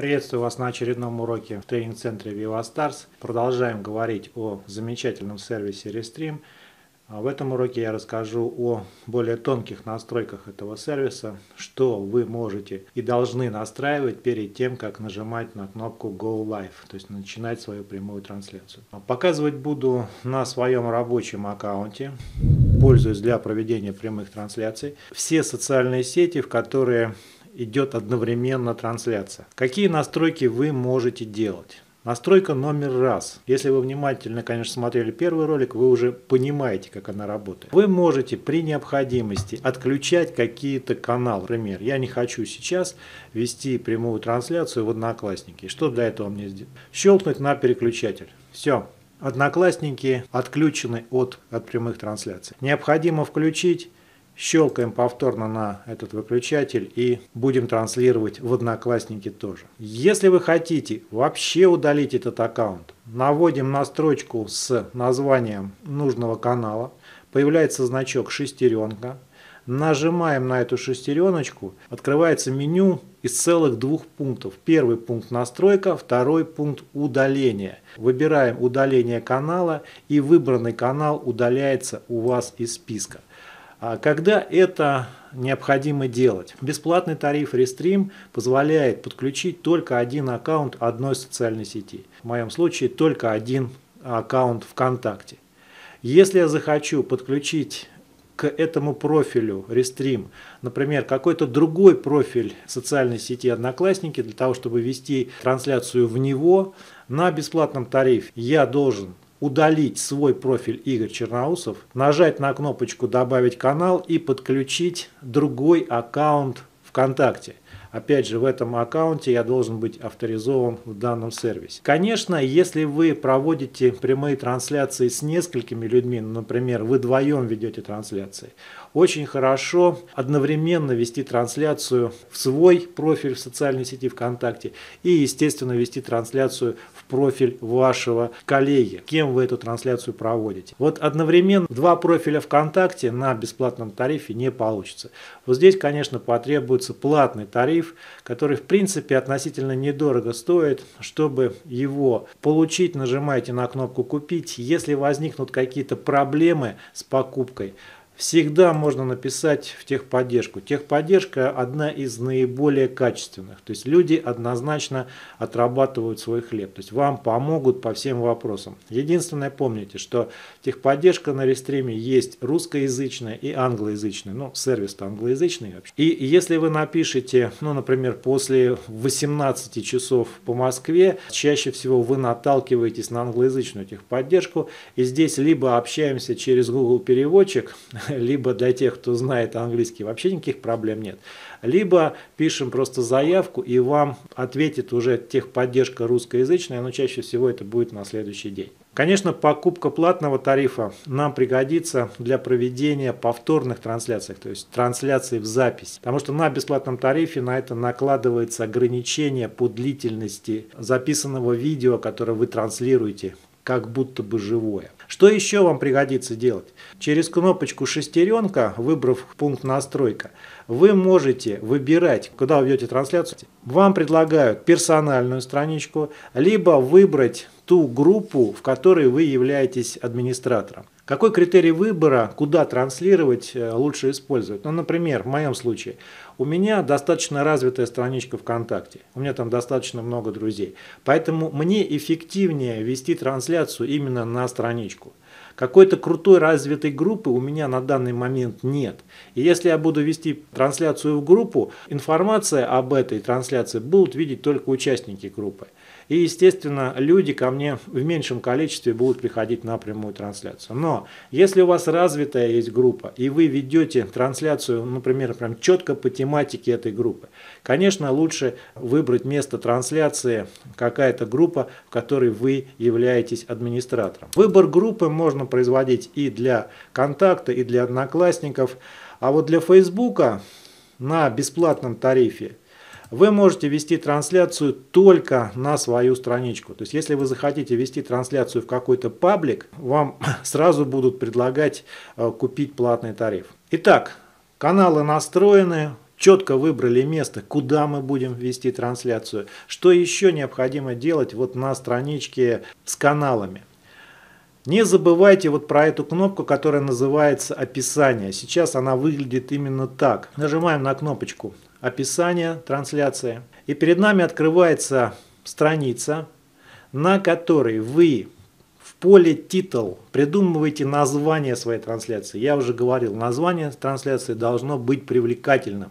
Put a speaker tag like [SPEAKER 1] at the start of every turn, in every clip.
[SPEAKER 1] Приветствую вас на очередном уроке в тренинг-центре VivaStars. Продолжаем говорить о замечательном сервисе Restream. А в этом уроке я расскажу о более тонких настройках этого сервиса, что вы можете и должны настраивать перед тем, как нажимать на кнопку Go Live, то есть начинать свою прямую трансляцию. Показывать буду на своем рабочем аккаунте, пользуюсь для проведения прямых трансляций. Все социальные сети, в которые идет одновременно трансляция. Какие настройки вы можете делать? Настройка номер раз. Если вы внимательно, конечно, смотрели первый ролик, вы уже понимаете, как она работает. Вы можете при необходимости отключать какие-то каналы. Например, я не хочу сейчас вести прямую трансляцию в Одноклассники. Что для этого мне сделать? Щелкнуть на переключатель. Все. Одноклассники отключены от, от прямых трансляций. Необходимо включить Щелкаем повторно на этот выключатель и будем транслировать в Одноклассники тоже. Если вы хотите вообще удалить этот аккаунт, наводим на строчку с названием нужного канала, появляется значок шестеренка, нажимаем на эту шестереночку, открывается меню из целых двух пунктов. Первый пункт настройка, второй пункт удаление. Выбираем удаление канала и выбранный канал удаляется у вас из списка. А когда это необходимо делать? Бесплатный тариф Restream позволяет подключить только один аккаунт одной социальной сети. В моем случае только один аккаунт ВКонтакте. Если я захочу подключить к этому профилю Restream, например, какой-то другой профиль социальной сети Одноклассники, для того, чтобы вести трансляцию в него, на бесплатном тарифе я должен удалить свой профиль Игорь Черноусов, нажать на кнопочку «Добавить канал» и подключить другой аккаунт ВКонтакте. Опять же, в этом аккаунте я должен быть авторизован в данном сервисе. Конечно, если вы проводите прямые трансляции с несколькими людьми, например, вы вдвоем ведете трансляции, очень хорошо одновременно вести трансляцию в свой профиль в социальной сети ВКонтакте и, естественно, вести трансляцию в профиль вашего коллеги, кем вы эту трансляцию проводите. Вот одновременно два профиля ВКонтакте на бесплатном тарифе не получится. Вот здесь, конечно, потребуется платный тариф, который, в принципе, относительно недорого стоит. Чтобы его получить, нажимаете на кнопку «Купить». Если возникнут какие-то проблемы с покупкой, всегда можно написать в техподдержку. Техподдержка одна из наиболее качественных. То есть люди однозначно отрабатывают свой хлеб. То есть вам помогут по всем вопросам. Единственное, помните, что техподдержка на рестриме есть русскоязычная и англоязычная. Ну, сервис-то англоязычный вообще. И если вы напишете, ну, например, после 18 часов по Москве, чаще всего вы наталкиваетесь на англоязычную техподдержку. И здесь либо общаемся через Google переводчик, либо для тех, кто знает английский, вообще никаких проблем нет. Либо пишем просто заявку, и вам ответит уже техподдержка русскоязычная, но чаще всего это будет на следующий день. Конечно, покупка платного тарифа нам пригодится для проведения повторных трансляций, то есть трансляций в запись. Потому что на бесплатном тарифе на это накладывается ограничение по длительности записанного видео, которое вы транслируете как будто бы живое. Что еще вам пригодится делать? Через кнопочку шестеренка, выбрав пункт настройка, вы можете выбирать, куда вы ведете трансляцию. Вам предлагают персональную страничку, либо выбрать ту группу, в которой вы являетесь администратором. Какой критерий выбора, куда транслировать, э, лучше использовать? Ну, например, в моем случае, у меня достаточно развитая страничка ВКонтакте, у меня там достаточно много друзей, поэтому мне эффективнее вести трансляцию именно на страничку. Какой-то крутой развитой группы у меня на данный момент нет. И если я буду вести трансляцию в группу, информация об этой трансляции будут видеть только участники группы. И, естественно, люди ко мне в меньшем количестве будут приходить на прямую трансляцию. Но если у вас развитая есть группа, и вы ведете трансляцию, например, прям четко по тематике этой группы, конечно, лучше выбрать место трансляции какая-то группа, в которой вы являетесь администратором. Выбор группы можно производить и для контакта, и для одноклассников. А вот для Фейсбука на бесплатном тарифе вы можете вести трансляцию только на свою страничку. То есть, если вы захотите вести трансляцию в какой-то паблик, вам сразу будут предлагать э, купить платный тариф. Итак, каналы настроены, четко выбрали место, куда мы будем вести трансляцию. Что еще необходимо делать вот на страничке с каналами. Не забывайте вот про эту кнопку, которая называется «Описание». Сейчас она выглядит именно так. Нажимаем на кнопочку «Описание трансляции». И перед нами открывается страница, на которой вы в поле «Титул» придумываете название своей трансляции. Я уже говорил, название трансляции должно быть привлекательным.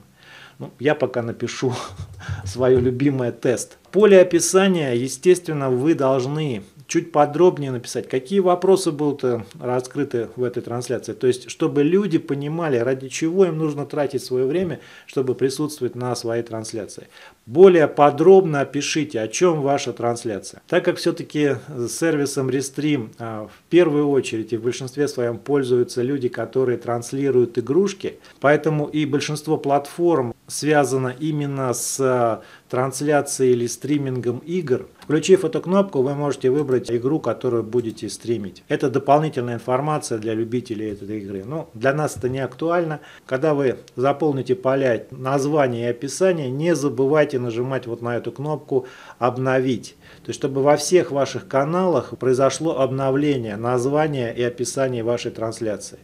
[SPEAKER 1] Ну, я пока напишу свое любимое тест. В поле описания, естественно, вы должны чуть подробнее написать, какие вопросы будут э, раскрыты в этой трансляции. То есть, чтобы люди понимали, ради чего им нужно тратить свое время, чтобы присутствовать на своей трансляции. Более подробно опишите, о чем ваша трансляция. Так как все-таки сервисом Restream а, в первую очередь и в большинстве своем пользуются люди, которые транслируют игрушки, поэтому и большинство платформ связано именно с трансляцией или стримингом игр. Включив эту кнопку, вы можете выбрать игру, которую будете стримить. Это дополнительная информация для любителей этой игры. Но ну, для нас это не актуально. Когда вы заполните поля название и описание, не забывайте нажимать вот на эту кнопку «Обновить». То есть, чтобы во всех ваших каналах произошло обновление названия и описания вашей трансляции.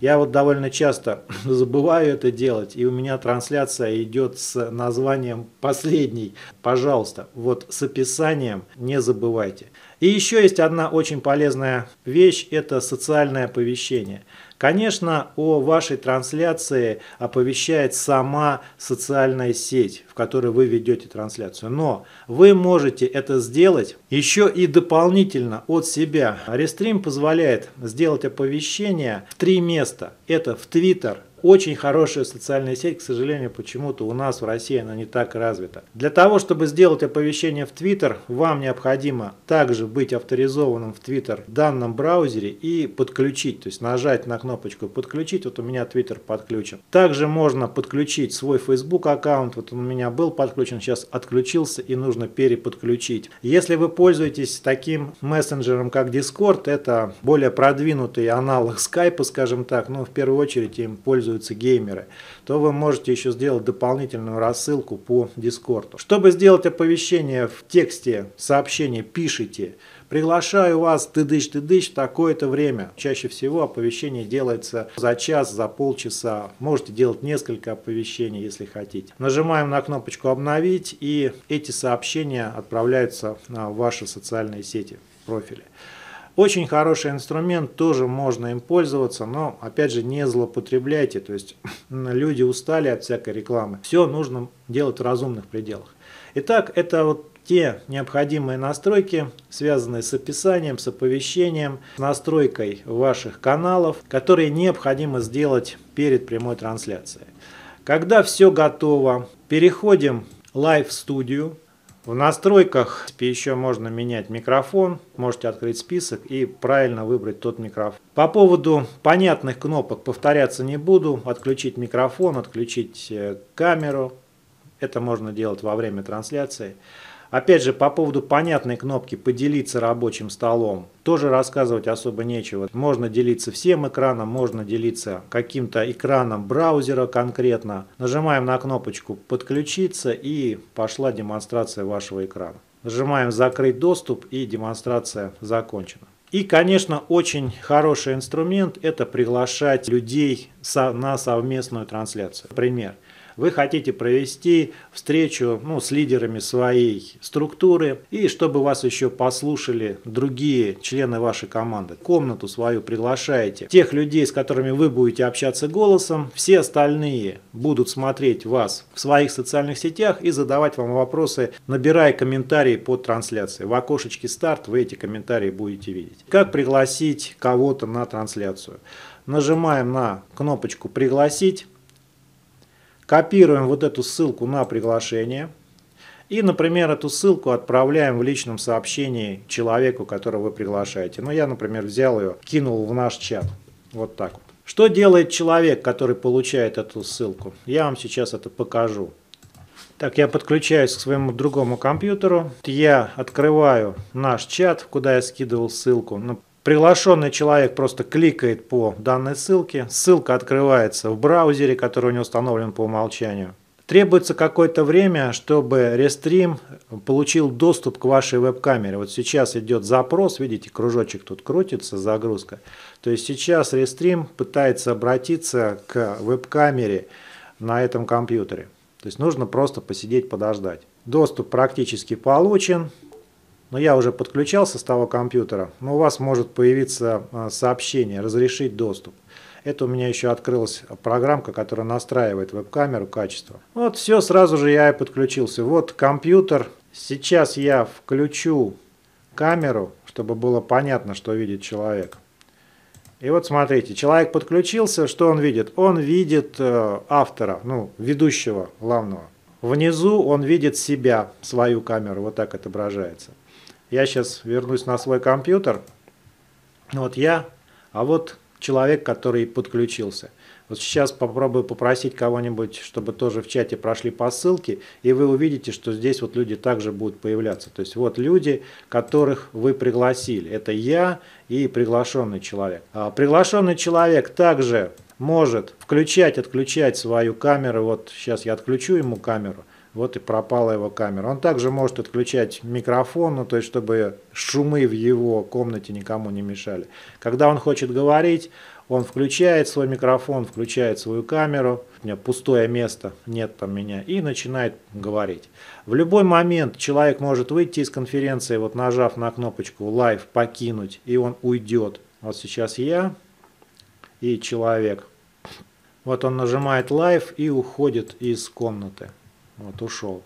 [SPEAKER 1] Я вот довольно часто забываю это делать, и у меня трансляция идет с названием последний. Пожалуйста, вот с описанием не забывайте. И еще есть одна очень полезная вещь, это социальное оповещение. Конечно, о вашей трансляции оповещает сама социальная сеть, в которой вы ведете трансляцию. Но вы можете это сделать еще и дополнительно от себя. Рестрим позволяет сделать оповещение в три места. Это в Twitter, очень хорошая социальная сеть, к сожалению, почему-то у нас в России она не так развита. Для того, чтобы сделать оповещение в Twitter, вам необходимо также быть авторизованным в Twitter в данном браузере и подключить, то есть нажать на кнопочку «Подключить», вот у меня Twitter подключен. Также можно подключить свой Facebook аккаунт, вот он у меня был подключен, сейчас отключился и нужно переподключить. Если вы пользуетесь таким мессенджером, как Discord, это более продвинутый аналог Skype, скажем так, но в первую очередь им пользуются пользуются геймеры, то вы можете еще сделать дополнительную рассылку по Дискорду. Чтобы сделать оповещение в тексте сообщения, пишите «Приглашаю вас, тыдыч-тыдыч, в такое-то время». Чаще всего оповещение делается за час, за полчаса. Можете делать несколько оповещений, если хотите. Нажимаем на кнопочку «Обновить» и эти сообщения отправляются в ваши социальные сети, профили. Очень хороший инструмент, тоже можно им пользоваться, но опять же не злоупотребляйте, то есть люди устали от всякой рекламы. Все нужно делать в разумных пределах. Итак, это вот те необходимые настройки, связанные с описанием, с оповещением, с настройкой ваших каналов, которые необходимо сделать перед прямой трансляцией. Когда все готово, переходим в Live-студию. В настройках еще можно менять микрофон, можете открыть список и правильно выбрать тот микрофон. По поводу понятных кнопок повторяться не буду. Отключить микрофон, отключить э, камеру. Это можно делать во время трансляции. Опять же, по поводу понятной кнопки «Поделиться рабочим столом» тоже рассказывать особо нечего. Можно делиться всем экраном, можно делиться каким-то экраном браузера конкретно. Нажимаем на кнопочку «Подключиться» и пошла демонстрация вашего экрана. Нажимаем «Закрыть доступ» и демонстрация закончена. И, конечно, очень хороший инструмент – это приглашать людей на совместную трансляцию. Пример – вы хотите провести встречу ну, с лидерами своей структуры и чтобы вас еще послушали другие члены вашей команды. Комнату свою приглашаете тех людей, с которыми вы будете общаться голосом, все остальные будут смотреть вас в своих социальных сетях и задавать вам вопросы, набирая комментарии под трансляцией. В окошечке старт вы эти комментарии будете видеть. Как пригласить кого-то на трансляцию? Нажимаем на кнопочку «Пригласить». Копируем вот эту ссылку на приглашение. И, например, эту ссылку отправляем в личном сообщении человеку, которого вы приглашаете. Ну, я, например, взял ее, кинул в наш чат. Вот так вот. Что делает человек, который получает эту ссылку? Я вам сейчас это покажу. Так, я подключаюсь к своему другому компьютеру. Я открываю наш чат, куда я скидывал ссылку. Приглашенный человек просто кликает по данной ссылке, ссылка открывается в браузере, который у него установлен по умолчанию. Требуется какое-то время, чтобы Restream получил доступ к вашей веб-камере. Вот сейчас идет запрос, видите, кружочек тут крутится, загрузка. То есть сейчас Restream пытается обратиться к веб-камере на этом компьютере. То есть нужно просто посидеть, подождать. Доступ практически получен. Но я уже подключался с того компьютера, но у вас может появиться а, сообщение «Разрешить доступ». Это у меня еще открылась программка, которая настраивает веб-камеру качество. Вот все, сразу же я и подключился. Вот компьютер. Сейчас я включу камеру, чтобы было понятно, что видит человек. И вот смотрите, человек подключился, что он видит? Он видит э, автора, ну, ведущего главного. Внизу он видит себя, свою камеру, вот так отображается. Я сейчас вернусь на свой компьютер. Вот я, а вот человек, который подключился. Вот сейчас попробую попросить кого-нибудь, чтобы тоже в чате прошли по ссылке, и вы увидите, что здесь вот люди также будут появляться. То есть вот люди, которых вы пригласили. Это я и приглашенный человек. А приглашенный человек также может включать, отключать свою камеру. Вот сейчас я отключу ему камеру. Вот и пропала его камера. Он также может отключать микрофон, ну, то есть чтобы шумы в его комнате никому не мешали. Когда он хочет говорить, он включает свой микрофон, включает свою камеру, у меня пустое место, нет там меня, и начинает говорить. В любой момент человек может выйти из конференции, вот нажав на кнопочку Live покинуть, и он уйдет. Вот сейчас я и человек. Вот он нажимает Live и уходит из комнаты. Вот ушел.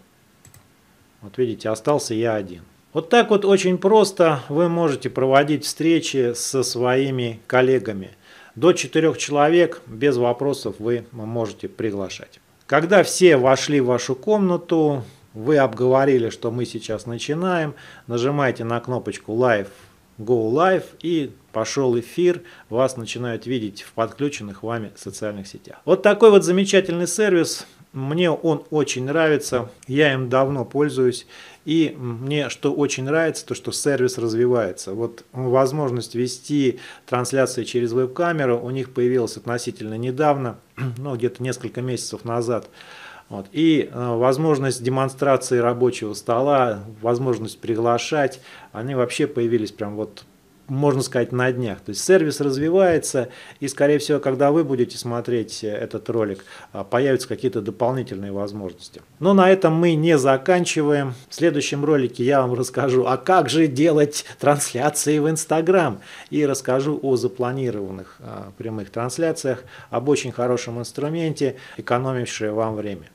[SPEAKER 1] Вот видите, остался я один. Вот так вот очень просто вы можете проводить встречи со своими коллегами. До четырех человек без вопросов вы можете приглашать. Когда все вошли в вашу комнату, вы обговорили, что мы сейчас начинаем, нажимаете на кнопочку Live, Go Live и пошел эфир, вас начинают видеть в подключенных вами социальных сетях. Вот такой вот замечательный сервис мне он очень нравится, я им давно пользуюсь. И мне что очень нравится, то что сервис развивается. Вот возможность вести трансляции через веб-камеру у них появилась относительно недавно, ну где-то несколько месяцев назад. Вот. И э, возможность демонстрации рабочего стола, возможность приглашать, они вообще появились прям вот можно сказать, на днях. То есть сервис развивается, и, скорее всего, когда вы будете смотреть э, этот ролик, а, появятся какие-то дополнительные возможности. Но на этом мы не заканчиваем. В следующем ролике я вам расскажу, а как же делать трансляции в Инстаграм, и расскажу о запланированных а, прямых трансляциях, об очень хорошем инструменте, экономившем вам время.